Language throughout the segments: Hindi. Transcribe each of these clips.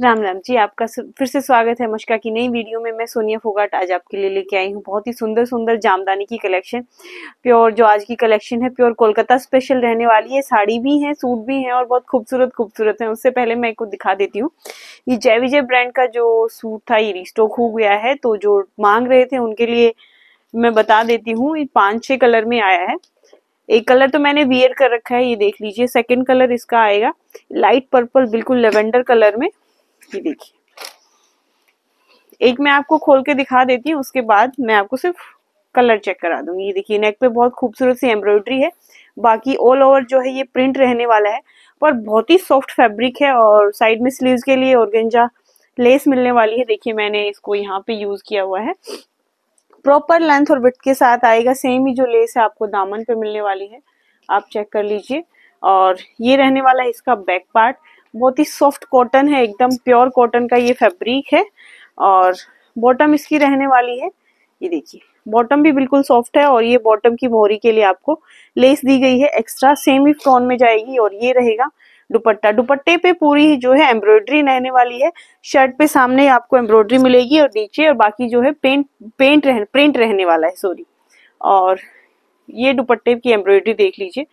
राम राम जी, आपका फिर से स्वागत है मशका की नई वीडियो में। मैं सोनिया फोगाट आज आपके लिए लेके आई हूँ बहुत ही सुंदर सुंदर जामदानी की कलेक्शन। प्योर जो आज की कलेक्शन है, प्योर कोलकाता स्पेशल रहने वाली है। साड़ी भी है, सूट भी है और बहुत खूबसूरत खूबसूरत है। उससे पहले मैं को दिखा देती हूँ। ये जय विजय ब्रांड का जो सूट था, ये रिस्टॉक हो गया है। तो जो मांग रहे थे, उनके लिए मैं बता देती हूँ, ये पाँच छह कलर में आया है। एक कलर तो मैंने वियर कर रखा है, ये देख लीजिए। सेकंड कलर इसका आएगा। लाइट पर्पल बिल्कुल लेवेंडर कलर में। ये देखिए एक मैं आपको खोल के दिखा देती हूँ, उसके बाद मैं आपको सिर्फ़ कलर चेक करा दूँगी। ये देखिए नेक पे बहुत खूबसूरत सी एम्ब्रॉयडरी है। बाकी ऑल ओवर जो है, ये प्रिंट रहने वाला है, पर बहुत ही सॉफ्ट फैब्रिक है और साइड में स्लीव्स के लिए ऑर्गेंजा लेस मिलने वाली है। देखिए, मैंने इसको यहाँ पे यूज़ किया हुआ है। प्रॉपर लेंथ और विथ के साथ आएगा सेम ही जो लेस है, आपको दामन पे मिलने वाली है। आप चेक कर लीजिए। और ये रहने वाला है इसका बैक पार्ट बहुत ही सॉफ्ट कॉटन है एकदम प्योर कॉटन का ये फैब्रिक है और बॉटम इसकी रहने वाली है। ये देखिए बॉटम भी बिल्कुल सॉफ्ट है और ये बॉटम की मोहरी के लिए आपको लेस दी गई है। एक्स्ट्रा सेम ही टोन में जाएगी और ये रहेगा दुपट्टा। दुपट्टे पे पूरी जो है एम्ब्रॉयडरी रहने वाली है। शर्ट पे सामने आपको एम्ब्रॉयडरी मिलेगी और नीचे और बाकी जो है पेंट पेंट रह, प्रिंट रहने वाला है सॉरी और ये दुपट्टे की एम्ब्रॉयडरी देख लीजिए।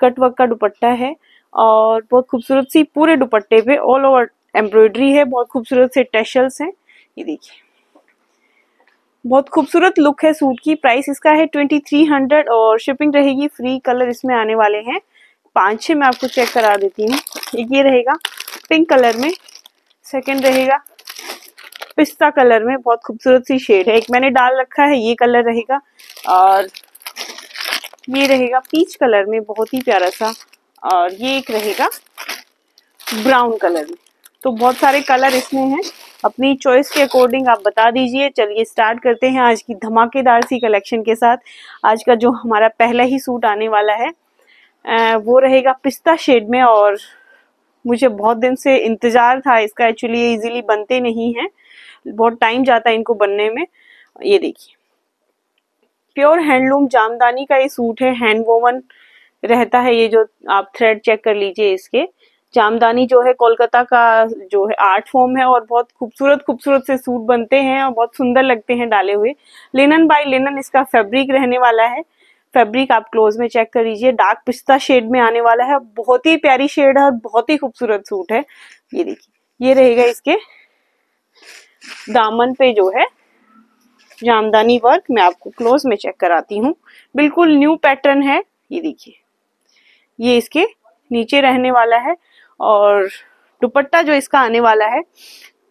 कट वर्क का दुपट्टा है। और बहुत खूबसूरत सी पूरे दुपट्टे पे ऑल ओवर एम्ब्रॉयडरी है, बहुत खूबसूरत से टेशल्स हैं। ये देखिए। बहुत खूबसूरत लुक है सूट की। प्राइस इसका है ट्वेंटी थ्री हंड्रेड और शिपिंग रहेगी फ्री कलर इसमें आने वाले हैं। पाँच छह मैं आपको चेक करा देती हूँ। एक ये रहेगा पिंक कलर में सेकंड रहेगा पिस्ता कलर में। बहुत खूबसूरत सी शेड है। एक मैंने डाल रखा है, ये कलर रहेगा। और ये रहेगा पीच कलर में। बहुत ही प्यारा सा और ये एक रहेगा ब्राउन कलर। में तो बहुत सारे कलर इसमें हैं। अपनी चॉइस के अकॉर्डिंग आप बता दीजिए। चलिए स्टार्ट करते हैं आज की धमाकेदार सी कलेक्शन के साथ। आज का जो हमारा पहला ही सूट आने वाला है वो रहेगा पिस्ता शेड में और मुझे बहुत दिन से इंतज़ार था, इसका एक्चुअली ये इजीली बनते नहीं हैं। बहुत टाइम जाता है इनको बनने में। ये देखिए। प्योर हैंडलूम जामदानी का ये सूट है हैंड वोवन रहता है ये जो आप थ्रेड चेक कर लीजिए इसके। जामदानी जो है कोलकाता का जो है आर्ट फॉर्म है और बहुत खूबसूरत खूबसूरत से सूट बनते हैं और बहुत सुंदर लगते हैं डाले हुए। लिनन बाई लिनन इसका फैब्रिक रहने वाला है। फैब्रिक आप क्लोज में चेक कर लीजिए डार्क पिस्ता शेड में आने वाला है। बहुत ही प्यारी शेड है और बहुत ही खूबसूरत सूट है। ये देखिए, ये रहेगा इसके दामन पे जो है जामदानी वर्क मैं आपको क्लोज में चेक कराती हूँ। बिल्कुल न्यू पैटर्न है। ये देखिए। ये इसके नीचे रहने वाला है और दुपट्टा जो इसका आने वाला है,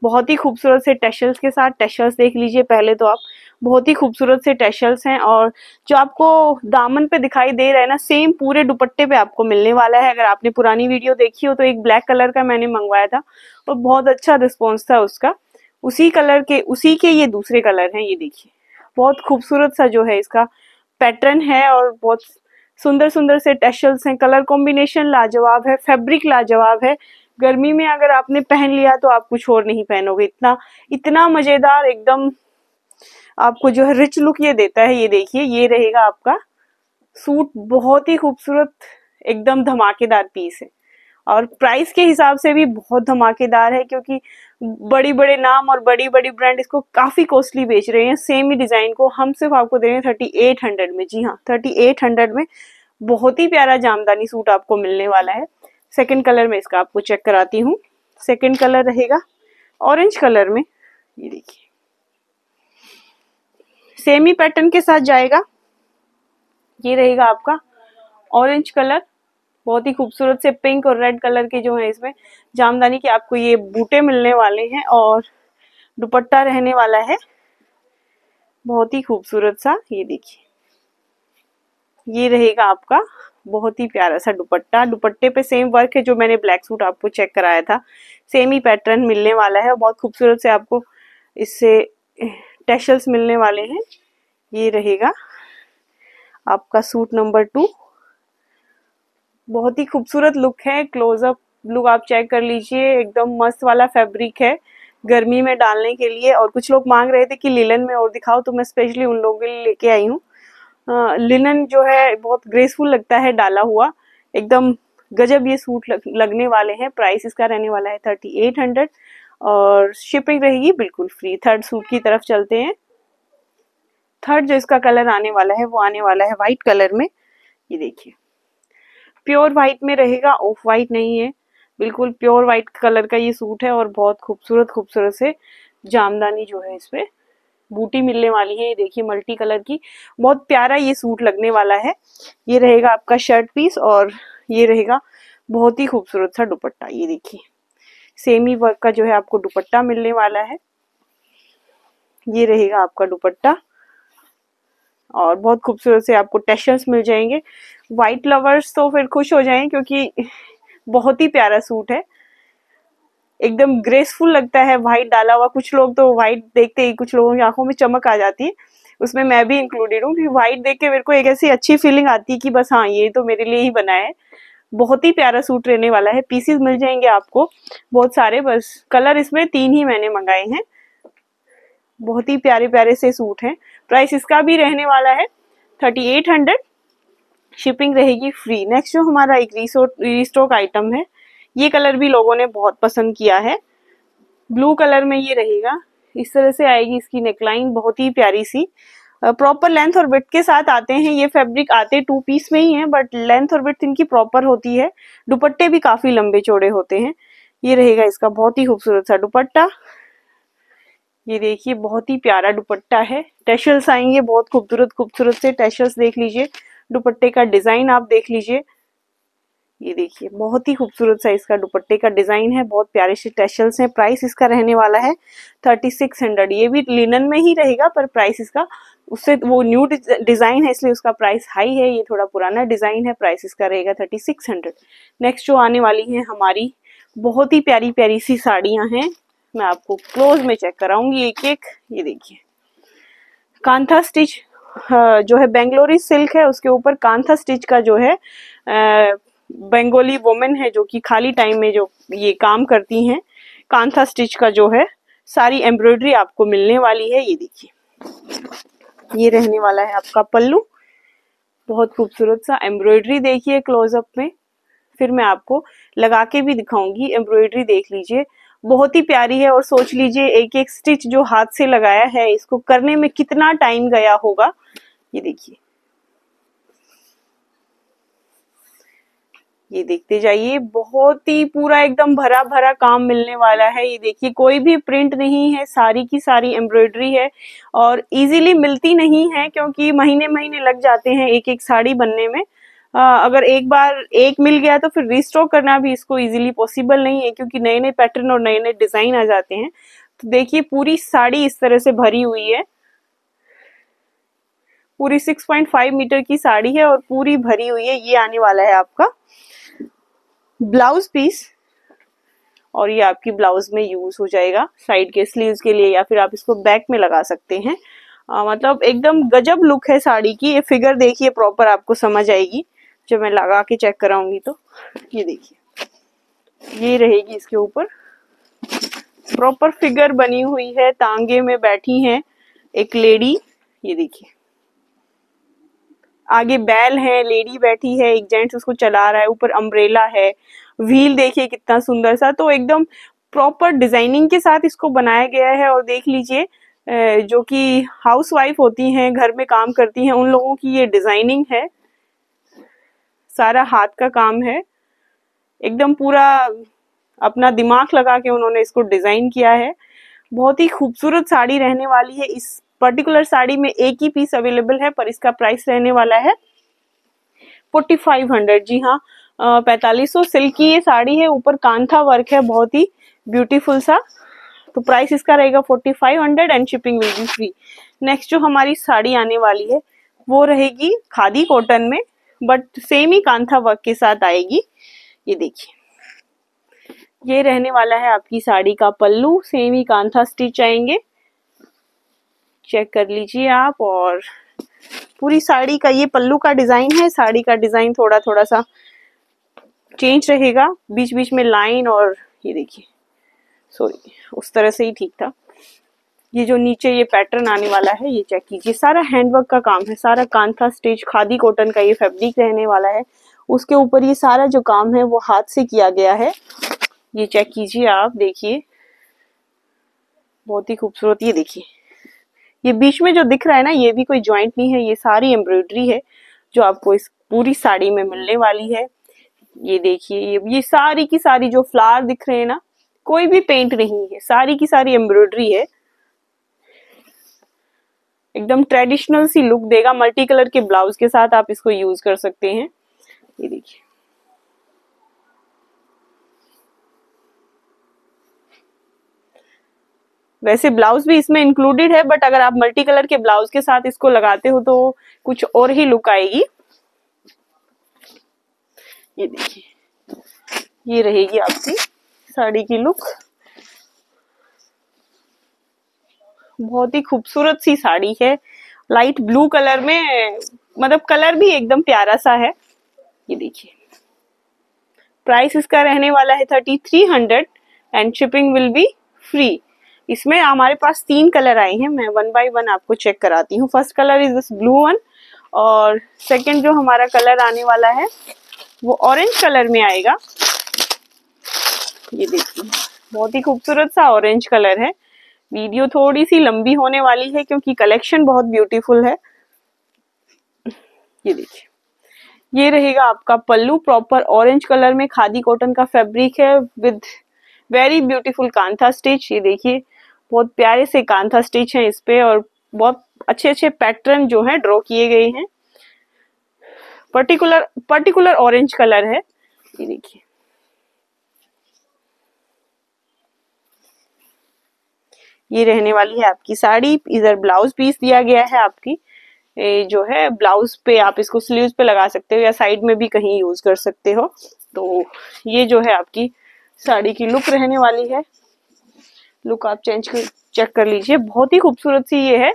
बहुत ही खूबसूरत से टेशल्स के साथ, टेशल्स देख लीजिए पहले तो आप, बहुत ही खूबसूरत से टेशल्स हैं और जो आपको दामन पे दिखाई दे रहा है ना सेम पूरे दुपट्टे पे आपको मिलने वाला है। अगर आपने पुरानी वीडियो देखी हो तो एक ब्लैक कलर का मैंने मंगवाया था और बहुत अच्छा रिस्पॉन्स था उसका। उसी कलर के, उसी के ये दूसरे कलर हैं, ये देखिए। बहुत खूबसूरत सा जो है इसका पैटर्न है और बहुत सुंदर सुंदर से टेशल्स हैं, कलर कॉम्बिनेशन लाजवाब है, फैब्रिक लाजवाब है। गर्मी में अगर आपने पहन लिया तो आप कुछ और नहीं पहनोगे। इतना इतना मज़ेदार एकदम आपको जो है रिच लुक ये देता है। ये देखिए, ये रहेगा आपका सूट, बहुत ही खूबसूरत, एकदम धमाकेदार पीस है। और प्राइस के हिसाब से भी बहुत धमाकेदार है, क्योंकि बड़ी बड़े नाम और बड़ी बड़ी ब्रांड इसको काफ़ी कॉस्टली बेच रहे हैं। सेम ही डिज़ाइन को हम सिर्फ़ आपको दे रहे हैं थर्टी एट हंड्रेड में। जी हाँ थर्टी एट हंड्रेड में बहुत ही प्यारा जामदानी सूट आपको मिलने वाला है। सेकंड कलर में इसका आपको चेक कराती हूँ। सेकंड कलर रहेगा ऑरेंज कलर में। ये देखिए। सेम ही पैटर्न के साथ जाएगा। ये रहेगा आपका ऑरेंज कलर बहुत ही खूबसूरत से पिंक और रेड कलर के जो है इसमें। जामदानी के आपको ये बूटे मिलने वाले हैं और दुपट्टा रहने वाला है। बहुत ही खूबसूरत सा, ये देखिए। ये रहेगा आपका बहुत ही प्यारा सा दुपट्टा। दुपट्टे पे सेम वर्क है जो मैंने ब्लैक सूट आपको चेक कराया था। सेम ही पैटर्न मिलने वाला है और बहुत खूबसूरत से आपको इससे टेशल्स मिलने वाले हैं। ये रहेगा आपका सूट नंबर टू बहुत ही खूबसूरत लुक है। क्लोजअप लुक आप चेक कर लीजिए। एकदम मस्त वाला फैब्रिक है गर्मी में डालने के लिए। और कुछ लोग मांग रहे थे कि लिलन में और दिखाओ तो मैं स्पेशली उन लोगों के लिए लेके आई हूँ। लिनन जो है बहुत ग्रेसफुल लगता है डाला हुआ। एकदम गजब ये सूट लग, लगने वाले हैं। प्राइस इसका रहने वाला है थर्टी एट हंड्रेड और शिपिंग रहेगी बिल्कुल फ्री थर्ड सूट की तरफ़ चलते हैं। थर्ड जो इसका कलर आने वाला है वो आने वाला है वाइट कलर में। ये देखिए। प्योर वाइट में रहेगा, ऑफ़ वाइट नहीं है। बिल्कुल प्योर वाइट कलर का ये सूट है और बहुत खूबसूरत खूबसूरत से जामदानी जो है इसमें बूटी मिलने वाली है। ये देखिए मल्टी कलर की। बहुत प्यारा ये सूट लगने वाला है। ये रहेगा आपका शर्ट पीस और ये रहेगा बहुत ही खूबसूरत सा दुपट्टा। ये देखिए सेमी वर्क का जो है आपको दुपट्टा मिलने वाला है। ये रहेगा आपका दुपट्टा। और बहुत खूबसूरत से आपको टेशल्स मिल जाएँगे। वाइट लवर्स तो फिर खुश हो जाएँ क्योंकि बहुत ही प्यारा सूट है। एकदम ग्रेसफुल लगता है व्हाइट डाला हुआ। कुछ लोग तो व्हाइट देखते ही कुछ लोगों की आँखों में चमक आ जाती है। उसमें मैं भी इंक्लूडेड हूँ क्योंकि व्हाइट देख के मेरे को एक ऐसी अच्छी फीलिंग आती है कि बस हाँ ये तो मेरे लिए ही बना है। बहुत ही प्यारा सूट रहने वाला है। पीसीस मिल जाएँगे आपको। बहुत सारे, बस कलर इसमें तीन ही मैंने मंगाए हैं। बहुत ही प्यारे प्यारे से सूट हैं। प्राइस इसका भी रहने वाला है थर्टी एट हंड्रेड। शिपिंग रहेगी फ्री। नेक्स्ट जो हमारा एक रिस्टॉक आइटम है, ये कलर भी लोगों ने बहुत पसंद किया है। ब्लू कलर में ये रहेगा। इस तरह से आएगी इसकी नेकलाइन बहुत ही प्यारी सी। प्रॉपर लेंथ और विथ के साथ आते हैं। ये फैब्रिक आते टू पीस में ही है बट लेंथ और विथ इनकी प्रॉपर होती है। दुपट्टे भी काफ़ी लंबे चौड़े होते हैं। ये रहेगा इसका बहुत ही खूबसूरत सा दुपट्टा। ये देखिए, बहुत ही प्यारा दुपट्टा है। टेशल्स आएँगे, बहुत खूबसूरत खूबसूरत से टेशल्स देख लीजिए। दुपट्टे का डिज़ाइन आप देख लीजिए। ये देखिए, बहुत ही खूबसूरत सा इसका दुपट्टे का डिज़ाइन है। बहुत प्यारे से टेशल्स हैं। प्राइस इसका रहने वाला है थर्टी सिक्स हंड्रेड। ये भी लिनन में ही रहेगा, पर प्राइस इसका, उससे वो न्यू डिज़ाइन है, इसलिए उसका प्राइस हाई है। ये थोड़ा पुराना डिज़ाइन है प्राइस इसका रहेगा थर्टी सिक्स हंड्रेड। नेक्स्ट जो आने वाली है हमारी, बहुत ही प्यारी प्यारी सी साड़ियाँ हैं। मैं आपको क्लोज में चेक कराऊँगी एक एक ये देखिए। कांथा स्टिच जो है बेंगलोरी सिल्क है, उसके ऊपर कांथा स्टिच का जो है बंगाली वोमेन है, जो कि खाली टाइम में जो ये काम करती हैं, कांथा स्टिच का जो है, सारी एम्ब्रॉयडरी आपको मिलने वाली है, ये देखिए। ये रहने वाला है आपका पल्लू। बहुत खूबसूरत सा एम्ब्रॉयडरी देखिए क्लोजअप में। फिर मैं आपको लगा के भी दिखाऊँगी एम्ब्रॉयडरी देख लीजिए। बहुत ही प्यारी है और सोच लीजिए एक एक स्टिच जो हाथ से लगाया है, इसको करने में कितना टाइम गया होगा? ये देखिए। ये देखते जाइए, बहुत ही पूरा एकदम भरा भरा काम मिलने वाला है। ये देखिए, कोई भी प्रिंट नहीं है, सारी की सारी एम्ब्रॉयडरी है और इजीली मिलती नहीं है क्योंकि महीने महीने लग जाते हैं एक एक साड़ी बनने में। अगर एक बार एक मिल गया तो फिर रिस्टोर करना भी इसको इजीली पॉसिबल नहीं है क्योंकि नए नए पैटर्न और नए नए डिज़ाइन आ जाते हैं। तो देखिए पूरी साड़ी इस तरह से भरी हुई है। पूरी 6.5 मीटर की साड़ी है और पूरी भरी हुई है। ये आने वाला है आपका ब्लाउज पीस और ये आपकी ब्लाउज में यूज़ हो जाएगा साइड के स्लीव्स के लिए या फिर आप इसको बैक में लगा सकते हैं। आ, मतलब एकदम गजब लुक है साड़ी की। ये फिगर देखिए प्रॉपर आपको समझ आएगी। जब मैं लगा के चेक कराऊँगी तो। ये देखिए। ये रहेगी इसके ऊपर। प्रॉपर फिगर बनी हुई है तांगे में बैठी है एक लेडी ये देखिए। आगे बैल है लेडी बैठी है, एक जेंट्स उसको चला रहा है, ऊपर अम्ब्रेला है। व्हील देखिए कितना सुंदर सा। तो एकदम प्रॉपर डिज़ाइनिंग के साथ इसको बनाया गया है और देख लीजिए जो कि हाउस वाइफ होती हैं, घर में काम करती हैं, उन लोगों की ये डिज़ाइनिंग है। सारा हाथ का काम है। एकदम पूरा अपना दिमाग लगा के उन्होंने इसको डिज़ाइन किया है। बहुत ही खूबसूरत साड़ी रहने वाली है। इस पर्टिकुलर साड़ी में एक ही पीस अवेलेबल है, पर इसका प्राइस रहने वाला है फोर्टी फाइव हंड्रेड। जी हाँ पैतालीस सौ सिल्क की ये साड़ी है। ऊपर कांथा वर्क है, बहुत ही ब्यूटीफुल सा। तो प्राइस इसका रहेगा forty five hundred and shipping will be free next जो हमारी साड़ी आने वाली है, वो रहेगी खादी कॉटन में। बट सेम ही कांथा वर्क के साथ आएगी। ये देखिए। ये रहने वाला है आपकी साड़ी का पल्लू। सेम ही कांथा स्टिच आएँगे। चेक कर लीजिए आप और पूरी साड़ी का ये पल्लू का डिज़ाइन है। साड़ी का डिज़ाइन थोड़ा थोड़ा सा चेंज रहेगा। बीच बीच में लाइन और ये देखिए। सॉरी उस तरह से ही ठीक था। ये जो नीचे ये पैटर्न आने वाला है, ये चेक कीजिए। सारा हैंडवर्क का काम है, सारा कांथा स्टेज खादी कॉटन का ये फैब्रिक रहने वाला है। उसके ऊपर ये सारा जो काम है, वो हाथ से किया गया है। ये चेक कीजिए आप, देखिए। बहुत ही खूबसूरत, ये देखिए। ये बीच में जो दिख रहा है ना, ये भी कोई ज्वाइंट नहीं है, ये सारी एम्ब्रॉयडरी है, जो आपको इस पूरी साड़ी में मिलने वाली है। ये देखिए, ये ये सारी की सारी जो फ्लावर दिख रहे हैं ना, कोई भी पेंट नहीं है। सारी की सारी एम्ब्रॉयडरी है। एकदम ट्रेडिशनल सी लुक देगा मल्टी कलर के ब्लाउज के साथ आप इसको यूज़ कर सकते हैं। ये देखिए। वैसे ब्लाउज भी इसमें इंक्लूडेड है बट अगर आप मल्टी कलर के ब्लाउज के साथ इसको लगाते हो तो कुछ और ही लुक आएगी। ये देखिए। ये रहेगी आपकी साड़ी की लुक। बहुत ही खूबसूरत सी साड़ी है। लाइट ब्लू कलर में मतलब कलर भी एकदम प्यारा सा है। ये देखिए। प्राइस इसका रहने वाला है thirty three hundred and shipping will be free इसमें हमारे पास तीन कलर आए हैं। मैं वन बाय वन आपको चेक कराती हूँ। First colour is this blue one और सेकंड जो हमारा कलर आने वाला है, वो ऑरेंज कलर में आएगा। ये देखिए। बहुत ही खूबसूरत सा ऑरेंज कलर है। वीडियो थोड़ी सी लंबी होने वाली है क्योंकि कलेक्शन बहुत ब्यूटीफुल है। ये देखिए। ये रहेगा आपका पल्लू प्रॉपर ऑरेंज कलर में खादी कॉटन का फैब्रिक है with very beautiful kantha stitch ये देखिए, बहुत प्यारे से कांथा स्टिच है इस पे और बहुत अच्छे अच्छे पैटर्न जो है ड्रॉ किए गए हैं। पर्टिकुलर पर्टिकुलर ऑरेंज कलर है। ये देखिए। ये रहने वाली है आपकी साड़ी। इधर ब्लाउज पीस दिया गया है आपकी। ये जो है, ब्लाउज पे आप इसको स्लीव पे लगा सकते हो या साइड में भी कहीं यूज़ कर सकते हो। तो ये जो है आपकी साड़ी की लुक रहने वाली है। लुक आप चेंज कर चेक कर लीजिए। बहुत ही खूबसूरत सी ये है।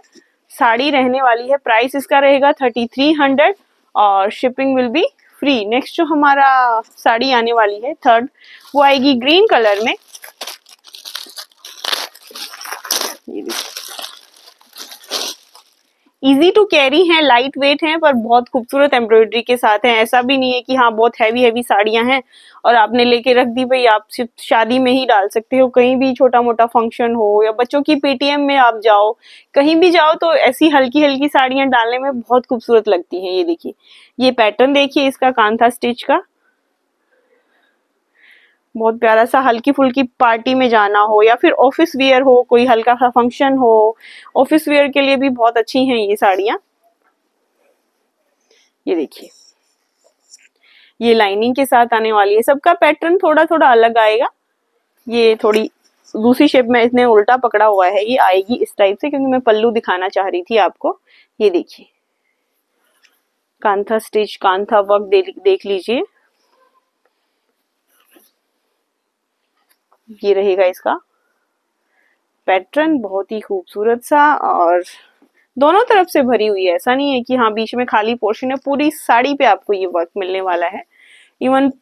साड़ी रहने वाली है। प्राइस इसका रहेगा थर्टी थ्री हंड्रेड और shipping will be free next जो हमारा साड़ी आने वाली है थर्ड वो आएगी ग्रीन कलर में। इजी टू कैरी है लाइट वेट है, पर बहुत खूबसूरत एम्ब्रॉयडरी के साथ है। ऐसा भी नहीं है कि हाँ बहुत हैवी हैवी साड़ियाँ हैं और आपने लेके रख दी भाई, आप सिर्फ़ शादी में ही डाल सकते हो। कहीं भी छोटा मोटा फ़ंक्शन हो या बच्चों की पेटीएम में आप जाओ, कहीं भी जाओ तो ऐसी हल्की हल्की साड़ियाँ डालने में बहुत खूबसूरत लगती हैं, ये देखिए। ये पैटर्न देखिए, इसका कांथा स्टिच का। बहुत प्यारा सा हल्की फुल्की पार्टी में जाना हो या फिर ऑफ़िस वियर हो कोई हल्का सा फ़ंक्शन हो ऑफ़िस वियर के लिए भी बहुत अच्छी हैं ये साड़ियाँ। ये देखिए। ये लाइनिंग के साथ आने वाली है। सबका पैटर्न थोड़ा थोड़ा अलग आएगा। ये थोड़ी दूसरी शेप में इसने उल्टा पकड़ा हुआ है। ये आएगी इस टाइप से क्योंकि मैं पल्लू दिखाना चाह रही थी आपको। ये देखिए। कांथा स्टिच कांथा वर्क दे, देख लीजिए। ये रहेगा इसका। पैटर्न बहुत ही खूबसूरत सा और दोनों तरफ़ से भरी हुई है। ऐसा नहीं है कि हाँ बीच में खाली पोर्शन है, पूरी साड़ी पे आपको ये वर्क मिलने वाला है। इवन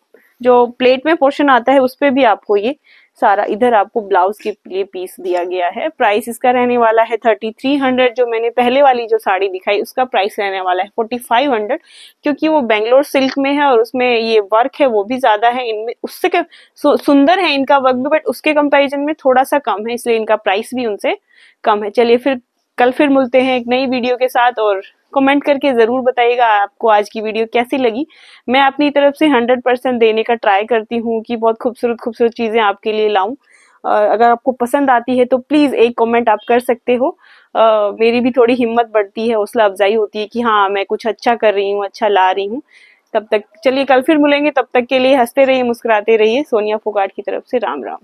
जो प्लेट में पोर्शन आता है, उस पर भी आपको ये सारा इधर आपको ब्लाउज के लिए पीस दिया गया है। प्राइस इसका रहने वाला है थर्टी थ्री हंड्रेड, जो मैंने पहले वाली जो साड़ी दिखाई, उसका प्राइस रहने वाला है फोर्टी फाइव हंड्रेड, क्योंकि वो बेंगलोर सिल्क में है और उसमें ये वर्क है, वो भी ज़्यादा है। इनमें उससे सुंदर है इनका वर्क भी बट उसके कंपेरिजन में थोड़ा सा कम है, इसलिए इनका प्राइस भी उनसे कम है। चलिए फिर कल फिर मिलते हैं एक नई वीडियो के साथ और कमेंट करके ज़रूर बताइएगा आपको आज की वीडियो कैसी लगी। मैं अपनी तरफ़ से हंड्रेड परसेंट देने का ट्राई करती हूँ कि बहुत खूबसूरत खूबसूरत चीज़ें आपके लिए लाऊं। अगर आपको पसंद आती है तो प्लीज़ एक कमेंट आप कर सकते हो। आ, मेरी भी थोड़ी हिम्मत बढ़ती है हौसला अफजाई होती है कि हाँ मैं कुछ अच्छा कर रही हूँ अच्छा ला रही हूँ। तब तक चलिए कल फिर मिलेंगे तब तक के लिए हँसते रहिए मुस्कुराते रहिए। सोनिया फोगाट की तरफ़ से राम राम।